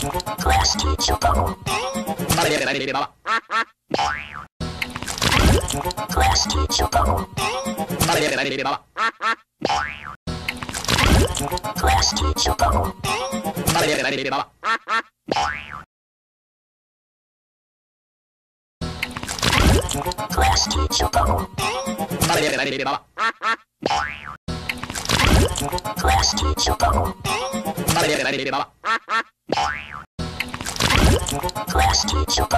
Class teacher bubble. Class teacher bubble. Class teacher bubble. Class teacher bubble. Class teacher bubble. Class teacher.